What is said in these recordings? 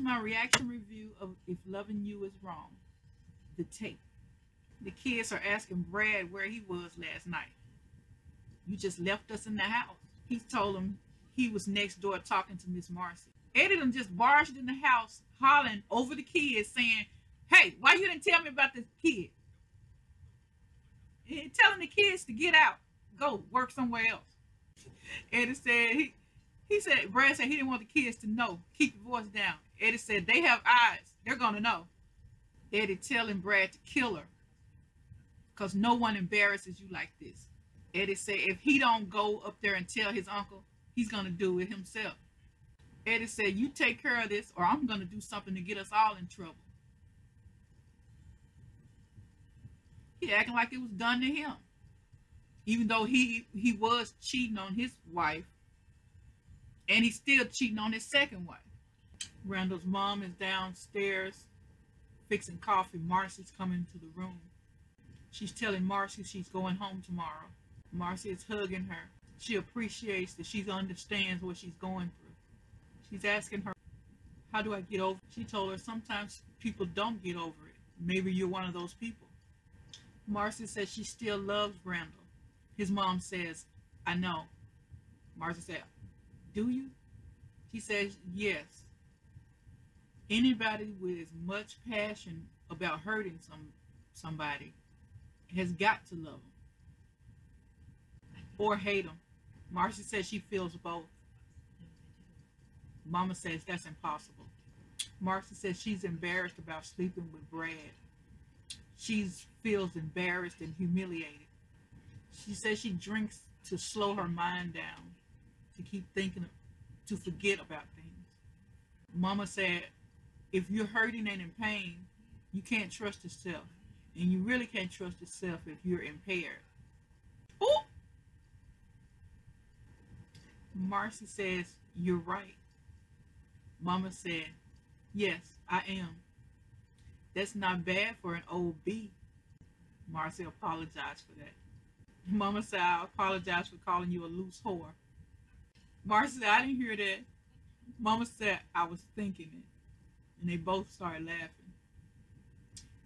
to my reaction review of If Loving You Is Wrong, the tape. The kids are asking Brad where he was last night. You just left us in the house. He told them he was next door talking to Miss Marcie. Eddie done just barged in the house, hollering over the kids, saying, Hey, why you didn't tell me about this kid? And telling the kids to get out, go work somewhere else. Eddie said he he said Brad said he didn't want the kids to know. Keep your voice down. Eddie said they have eyes. They're gonna know. Eddie telling Brad to kill her. Cause no one embarrasses you like this. Eddie said if he don't go up there and tell his uncle, he's gonna do it himself. Eddie said, you take care of this or I'm gonna do something to get us all in trouble. He acting like it was done to him. Even though he he was cheating on his wife and he's still cheating on his second wife. Randall's mom is downstairs fixing coffee. Marcie's coming to the room. She's telling Marcie she's going home tomorrow. Marcie is hugging her. She appreciates that she understands what she's going through. She's asking her, how do I get over? She told her sometimes people don't get over it. Maybe you're one of those people. Marcie says she still loves Randall. His mom says, I know. Marcie said, do you? She says, yes. Anybody with as much passion about hurting some somebody has got to love them or hate them. Marcie says she feels both. Mama says that's impossible. Marcie says she's embarrassed about sleeping with Brad. She feels embarrassed and humiliated. She says she drinks to slow her mind down to keep thinking, to forget about things. Mama said, if you're hurting and in pain, you can't trust yourself. And you really can't trust yourself if you're impaired. Ooh! Marcie says, you're right. Mama said, yes, I am. That's not bad for an old bee. Marcie apologized for that. Mama said, I apologize for calling you a loose whore. Marcie I didn't hear that. Mama said, I was thinking it. And they both started laughing.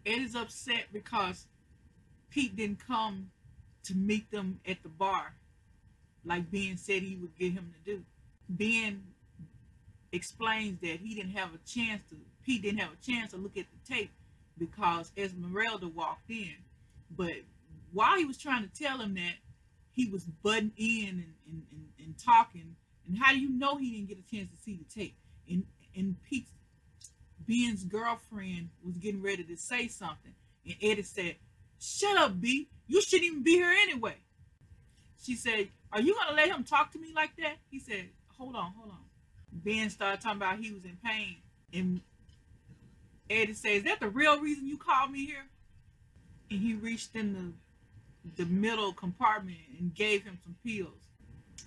Ed is upset because Pete didn't come to meet them at the bar like Ben said he would get him to do. Ben explains that he didn't have a chance to, Pete didn't have a chance to look at the tape because Esmeralda walked in. But while he was trying to tell him that, he was butting in and, and, and, and talking and how do you know he didn't get a chance to see the tape? And and Pete's Ben's girlfriend was getting ready to say something, and Eddie said, "Shut up, B. You shouldn't even be here anyway." She said, "Are you gonna let him talk to me like that?" He said, "Hold on, hold on." Ben started talking about he was in pain, and Eddie says, "Is that the real reason you called me here?" And he reached in the the middle compartment and gave him some pills.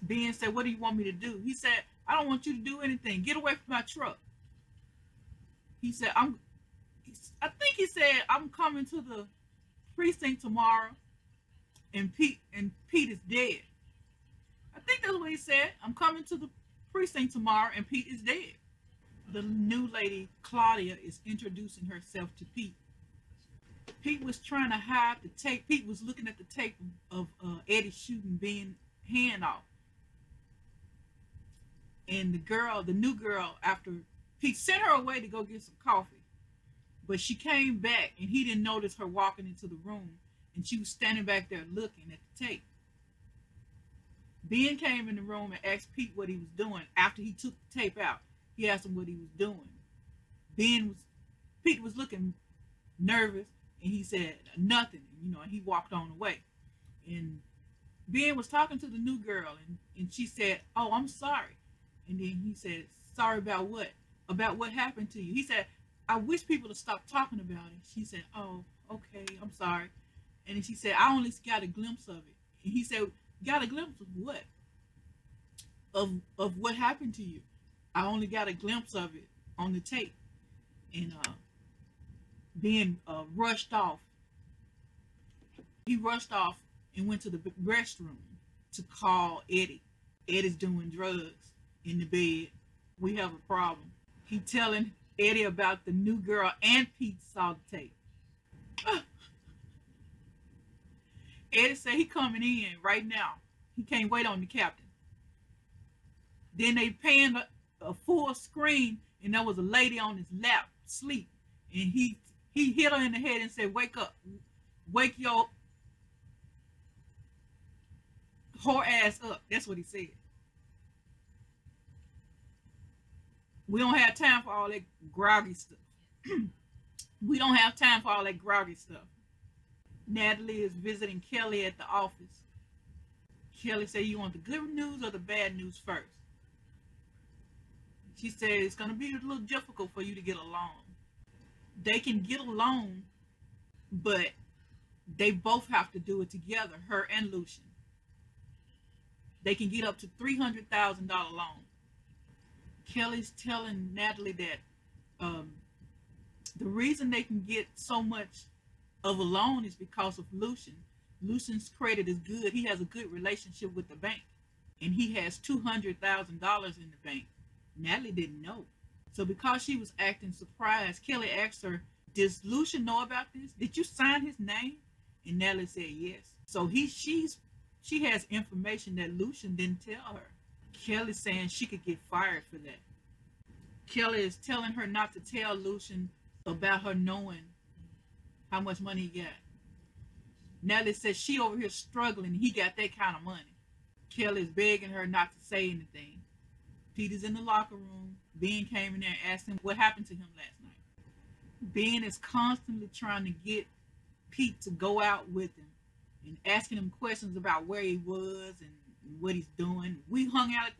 Ben said, What do you want me to do? He said, I don't want you to do anything. Get away from my truck. He said, I'm I think he said, I'm coming to the precinct tomorrow and Pete and Pete is dead. I think that's what he said. I'm coming to the precinct tomorrow and Pete is dead. The new lady, Claudia, is introducing herself to Pete. Pete was trying to hide the tape. Pete was looking at the tape of uh, Eddie shooting Ben hand off and the girl, the new girl, after he sent her away to go get some coffee, but she came back and he didn't notice her walking into the room, and she was standing back there looking at the tape. Ben came in the room and asked Pete what he was doing after he took the tape out. He asked him what he was doing. Ben was, Pete was looking nervous, and he said nothing. You know, and he walked on away. And Ben was talking to the new girl, and, and she said, "Oh, I'm sorry." And then he said, sorry about what? About what happened to you. He said, I wish people to stop talking about it. She said, oh, okay, I'm sorry. And she said, I only got a glimpse of it. And he said, got a glimpse of what? Of, of what happened to you. I only got a glimpse of it on the tape. And uh, being uh, rushed off. He rushed off and went to the restroom to call Eddie. Eddie's doing drugs in the bed. We have a problem. He telling Eddie about the new girl and Pete saw the tape. Eddie said he coming in right now. He can't wait on the captain. Then they panned a, a full screen and there was a lady on his lap sleep. And he he hit her in the head and said, Wake up. Wake your whore ass up. That's what he said. We don't have time for all that groggy stuff. we don't have time for all that groggy stuff. Natalie is visiting Kelly at the office. Kelly said, You want the good news or the bad news first? She said, It's going to be a little difficult for you to get along. They can get along, but they both have to do it together, her and Lucian. They can get up to $300,000 loan. Kelly's telling Natalie that um, the reason they can get so much of a loan is because of Lucian. Lucian's credit is good. He has a good relationship with the bank. And he has $200,000 in the bank. Natalie didn't know. So because she was acting surprised, Kelly asked her, Does Lucian know about this? Did you sign his name? And Natalie said yes. So he she's she has information that Lucian didn't tell her. Kelly's saying she could get fired for that. Kelly is telling her not to tell Lucian about her knowing how much money he got. Nellie says she over here struggling. He got that kind of money. Kelly's begging her not to say anything. Peter's in the locker room. Ben came in there and asked him what happened to him last night. Ben is constantly trying to get Pete to go out with him and asking him questions about where he was and what he's doing. We hung out.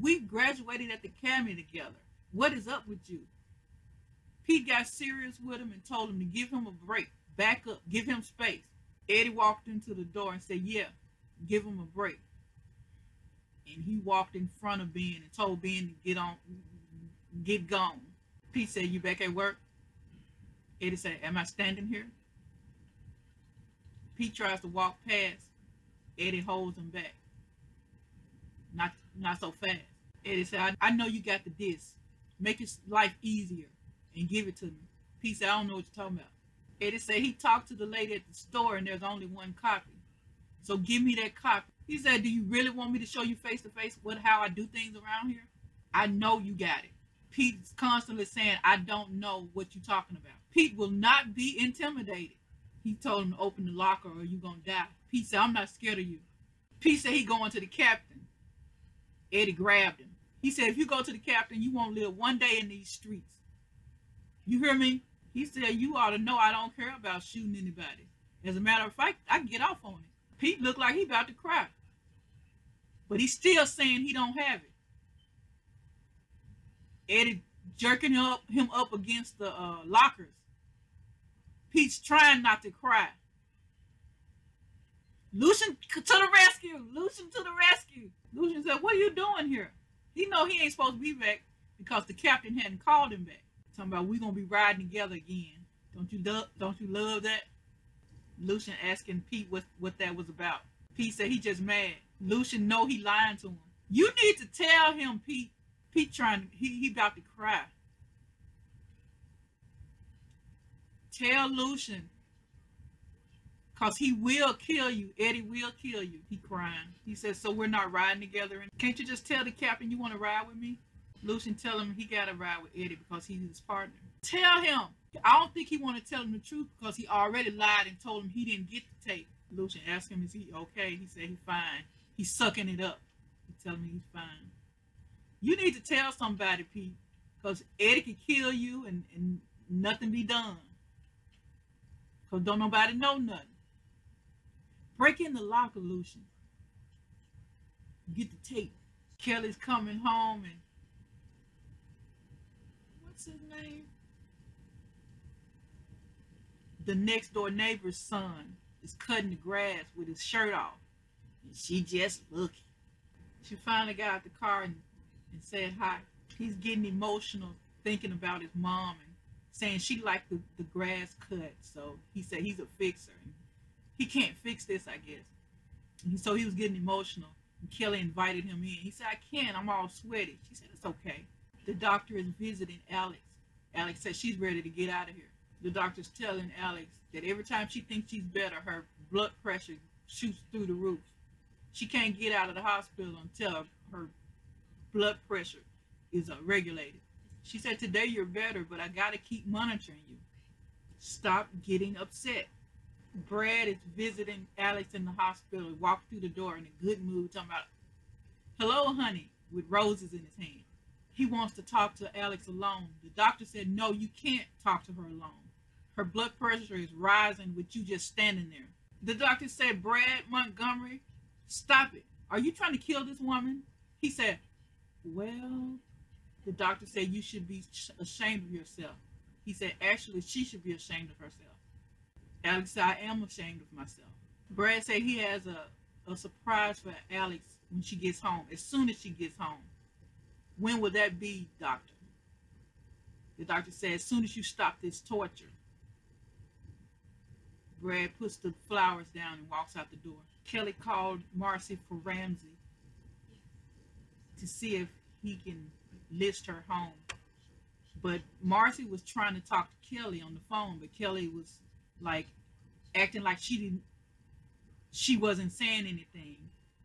we graduated at the academy together. What is up with you? Pete got serious with him and told him to give him a break. Back up. Give him space. Eddie walked into the door and said, Yeah, give him a break. And he walked in front of Ben and told Ben to get on, get gone. Pete said, You back at work? Eddie said, Am I standing here? Pete tries to walk past. Eddie holds him back. Not not so fast. Eddie said, I, I know you got the disc. Make his life easier and give it to me. Pete said, I don't know what you're talking about. Eddie said he talked to the lady at the store and there's only one copy. So give me that copy. He said, Do you really want me to show you face to face what how I do things around here? I know you got it. Pete's constantly saying, I don't know what you're talking about. Pete will not be intimidated. He told him to open the locker or you're gonna die. Pete said, I'm not scared of you. Pete said he going to the captain. Eddie grabbed him. He said, if you go to the captain, you won't live one day in these streets. You hear me? He said, you ought to know I don't care about shooting anybody. As a matter of fact, I get off on it. Pete looked like he about to cry. But he's still saying he don't have it. Eddie jerking him up, him up against the uh, lockers. Pete's trying not to cry. Lucian to the rescue! Lucian to the rescue! Lucian said, what are you doing here? He know he ain't supposed to be back because the captain hadn't called him back. Talking about we gonna be riding together again. Don't you love? Don't you love that? Lucian asking Pete what what that was about. Pete said he just mad. Lucian know he lying to him. You need to tell him, Pete. Pete trying. He he about to cry. Tell Lucian. Cause he will kill you. Eddie will kill you. He crying. He says, so we're not riding together. And can't you just tell the captain you want to ride with me? Lucian tell him he got to ride with Eddie because he's his partner. Tell him. I don't think he want to tell him the truth because he already lied and told him he didn't get the tape. Lucian asked him, is he okay? He said he's fine. He's sucking it up. He tell him he's fine. You need to tell somebody, Pete, because Eddie can kill you and, and nothing be done. Because don't nobody know nothing. Break in the locker, Lucian. Get the tape. Kelly's coming home and what's his name? The next door neighbor's son is cutting the grass with his shirt off. And she just looking. She finally got out the car and, and said hi. He's getting emotional thinking about his mom and saying she liked the, the grass cut. So he said he's a fixer. And he can't fix this, I guess. And so he was getting emotional. And Kelly invited him in. He said, I can't. I'm all sweaty. She said, it's okay. The doctor is visiting Alex. Alex said she's ready to get out of here. The doctor's telling Alex that every time she thinks she's better, her blood pressure shoots through the roof. She can't get out of the hospital until her blood pressure is uh, regulated. She said, Today you're better, but I got to keep monitoring you. Stop getting upset. Brad is visiting Alex in the hospital. He walked through the door in a good mood, talking about, Hello, honey, with roses in his hand. He wants to talk to Alex alone. The doctor said, No, you can't talk to her alone. Her blood pressure is rising with you just standing there. The doctor said, Brad Montgomery, stop it. Are you trying to kill this woman? He said, Well, the doctor said you should be ashamed of yourself. He said, Actually, she should be ashamed of herself. Alex said, I am ashamed of myself. Brad said he has a, a surprise for Alex when she gets home, as soon as she gets home. When will that be, doctor? The doctor said, as soon as you stop this torture. Brad puts the flowers down and walks out the door. Kelly called Marcie for Ramsey to see if he can list her home. But Marcie was trying to talk to Kelly on the phone, but Kelly was like acting like she didn't she wasn't saying anything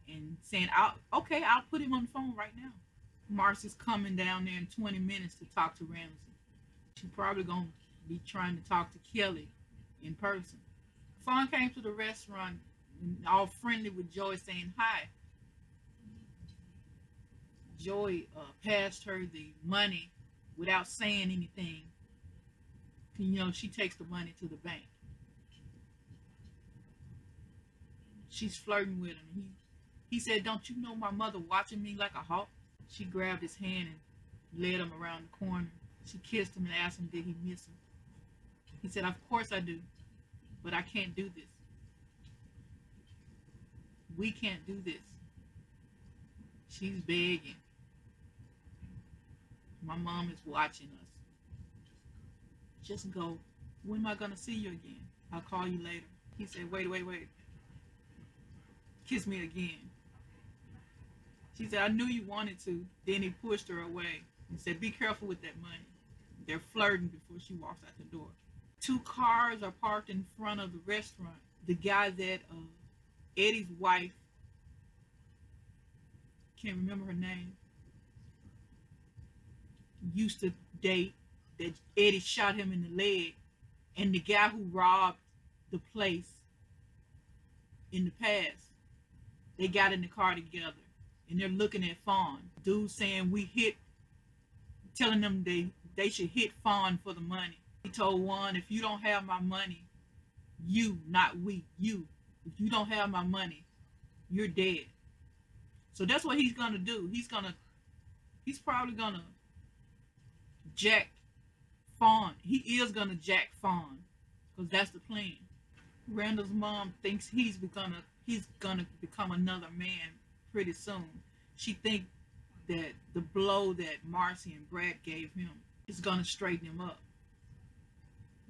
and saying, I'll okay, I'll put him on the phone right now. Marcie's coming down there in 20 minutes to talk to Ramsey. She's probably gonna be trying to talk to Kelly in person. Fawn came to the restaurant all friendly with Joy saying hi. Joy uh, passed her the money without saying anything. You know, she takes the money to the bank. She's flirting with him. He he said, Don't you know my mother watching me like a hawk? She grabbed his hand and led him around the corner. She kissed him and asked him, Did he miss him? He said, Of course I do, but I can't do this. We can't do this. She's begging. My mom is watching us. Just go. When am I going to see you again? I'll call you later. He said, Wait, wait, wait. Kiss me again. She said, I knew you wanted to. Then he pushed her away and said, Be careful with that money. They're flirting before she walks out the door. Two cars are parked in front of the restaurant. The guy that uh, Eddie's wife, can't remember her name, used to date, that Eddie shot him in the leg, and the guy who robbed the place in the past, they got in the car together and they're looking at Fawn. Dude saying we hit, telling them they they should hit Fawn for the money. He told Juan, if you don't have my money, you, not we, you, if you don't have my money, you're dead. So that's what he's gonna do. He's gonna, he's probably gonna jack Fawn. He is gonna jack Fawn, because that's the plan. Randall's mom thinks he's gonna he's gonna become another man pretty soon. She think that the blow that Marcie and Brad gave him is to straighten him up.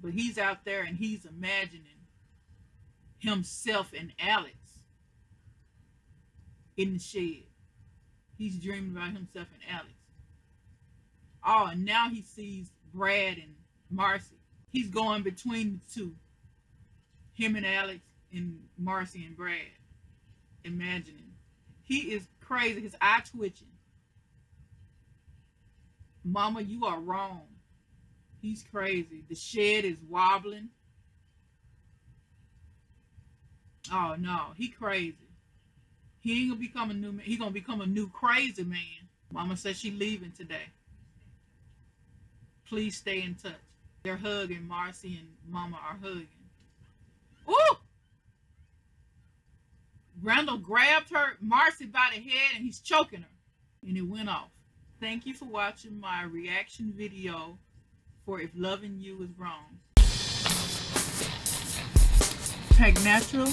But he's out there and he's imagining himself and Alex in the shed. He's dreaming about himself and Alex. Oh, and now he sees Brad and Marcie. He's going between the two. Him and Alex and Marcie and Brad. Imagining. He is crazy. His eye twitching. Mama, you are wrong. He's crazy. The shed is wobbling. Oh no, he crazy. He ain't gonna become a new man. He gonna become a new crazy man. Mama says she leaving today. Please stay in touch. They're hugging. Marcie and Mama are hugging. Ooh! Grabbed her, Marcie, by the head and he's choking her. And it went off. Thank you for watching my reaction video for If Loving You Is Wrong. Pak Natural